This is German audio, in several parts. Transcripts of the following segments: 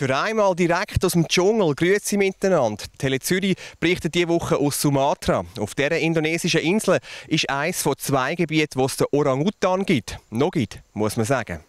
Für einmal direkt aus dem Dschungel. Grüezi miteinander. Tele Zürich berichtet diese Woche aus Sumatra. Auf dieser indonesischen Insel ist eines von zwei Gebieten, wo es den Orang-Utan gibt. Noch gibt, muss man sagen.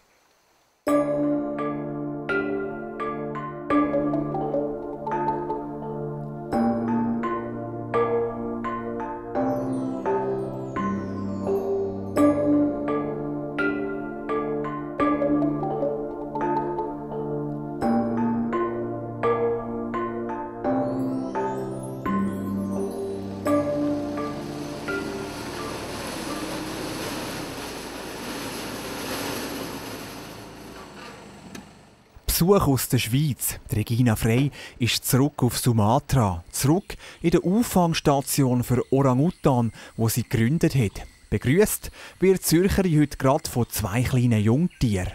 Besuch aus der Schweiz. Regina Frey ist zurück auf Sumatra, zurück in der Auffangstation für Orang-Utan, wo sie gegründet hat. Begrüßt wird Zürcherin heute gerade von zwei kleinen Jungtieren.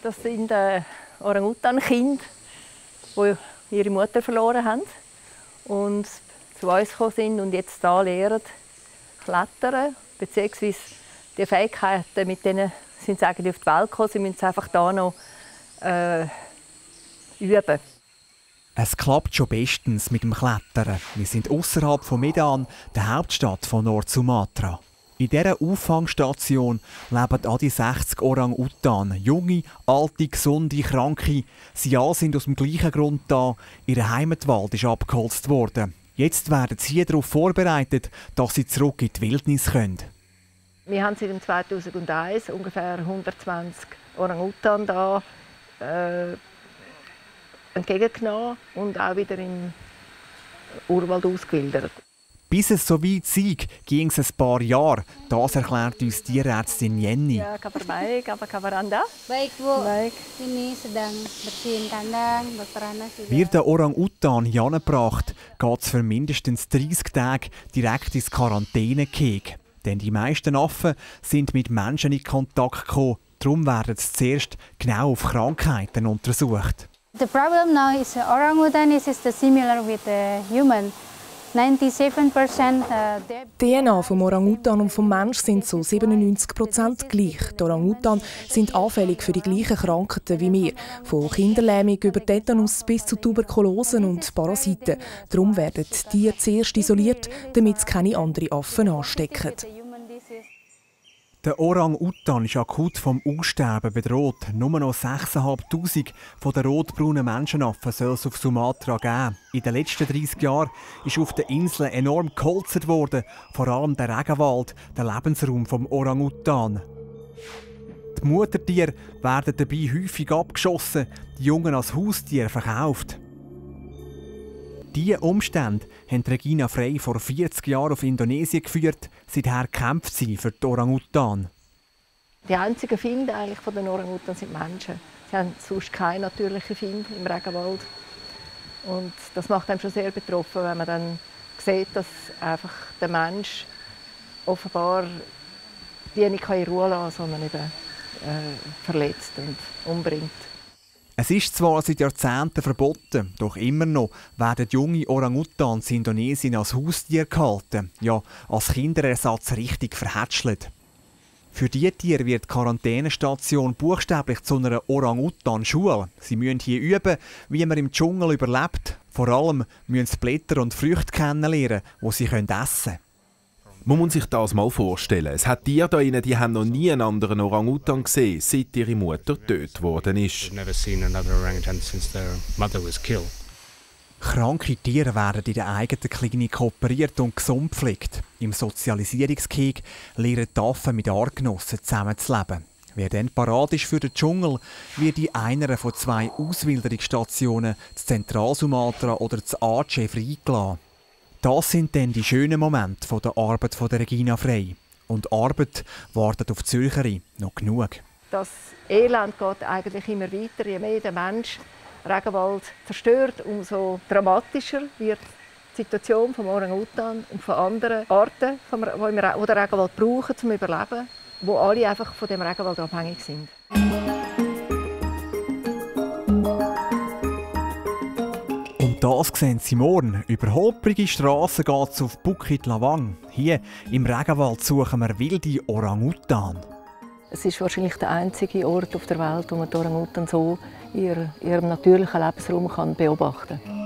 Das sind äh, Orang-Utan-Kinder, die ihre Mutter verloren haben und zu uns gekommen sind und jetzt hier lernen klettern, beziehungsweise die Fähigkeiten, mit denen sind sie eigentlich auf die Welt gekommen. Sie müssen einfach hier noch äh, üben. Es klappt schon bestens mit dem Klettern. Wir sind außerhalb von Medan, der Hauptstadt von Nord-Sumatra. In dieser Auffangstation leben an die 60 Orang-Utan. Junge, alte, gesunde, kranke. Sie alle sind aus dem gleichen Grund da. Ihr Heimatwald ist abgeholzt worden. Jetzt werden sie darauf vorbereitet, dass sie zurück in die Wildnis können. Wir haben seit 2001 ungefähr 120 Orang-Utan da äh, entgegengenommen und auch wieder im Urwald ausgewildert. Bis es so weit sei, ging es ein paar Jahre. Das erklärt uns die Ärztin Jenny. Ja, kabar baik. Apa kabar Anda? Baik, Bu. Baik. Ini sedang bersihin kandang, Wird der Orang-Utan gebracht, geht es für mindestens 30 Tage direkt ins Quarantäne Denn die meisten Affen sind mit Menschen in Kontakt gekommen, Darum werden sie zuerst genau auf Krankheiten untersucht. The problem now is uh, orangutan is, is similar with the human. 97% uh, die DNA vom Orangutan und vom Mensch sind so 97% gleich. Die Orangutan sind anfällig für die gleichen Krankheiten wie wir, von Kinderlähmung über Tetanus bis zu Tuberkulose und Parasiten. Darum werden die Tiere zuerst isoliert, damit sie keine anderen Affen anstecken. Der Orang-Utan ist akut vom Aussterben bedroht. Nur noch 6'500 von den rotbraunen Menschenaffen soll es auf Sumatra geben. In den letzten 30 Jahren ist auf der Insel enorm geholzert worden, vor allem der Regenwald, der Lebensraum vom Orang-Utan. Die Muttertiere werden dabei häufig abgeschossen, die Jungen als Haustiere verkauft. Diese Umstände haben Regina Frey vor 40 Jahren auf Indonesien geführt. Seither kämpft sie für die Orang-Utan. Die einzigen Finde eigentlich von den Orang-Utan sind Menschen. Sie haben sonst keine natürlichen Finde im Regenwald. Und das macht einem schon sehr betroffen, wenn man dann sieht, dass einfach der Mensch offenbar die nicht in Ruhe lassen kann, sondern eben äh, verletzt und umbringt. Es ist zwar seit Jahrzehnten verboten, doch immer noch werden junge Orang-Utans in Indonesien als Haustier gehalten, ja als Kinderersatz richtig verhätschelt. Für diese Tiere wird die Quarantänestation buchstäblich zu einer Orang-Utan-Schule. Sie müssen hier üben, wie man im Dschungel überlebt. Vor allem müssen sie Blätter und Früchte kennenlernen, die sie essen können. Man muss sich das mal vorstellen. Es hat Tiere da innen, die haben noch nie einen anderen Orang-Utan gesehen, seit ihre Mutter tot worden ist. Kranke Tiere werden in der eigenen Klinik operiert und gesund gepflegt. Im Sozialisierungskrieg lernen die Affen mit Artgenossen zusammenzuleben. Wer dann parat ist für den Dschungel, wird in einer von zwei Auswilderungsstationen, zu Zentralsumatra oder zu Aceh, freigelassen. Das sind dann die schönen Momente der Arbeit von der Regina Frey. Und Arbeit wartet auf die Zürcherin noch genug. Das Elend geht eigentlich immer weiter. Je mehr der Mensch Regenwald zerstört, umso dramatischer wird die Situation vom Orang-Utan und von anderen Arten, die den Regenwald brauchen, um zu überleben, die alle einfach von dem Regenwald abhängig sind. Das sehen Sie morgen. Über holprige Strassen geht es auf Bukit Lawang. Hier im Regenwald suchen wir wilde Orang-Utan. Es ist wahrscheinlich der einzige Ort auf der Welt, wo man die Orang-Utan so in ihrem natürlichen Lebensraum beobachten kann.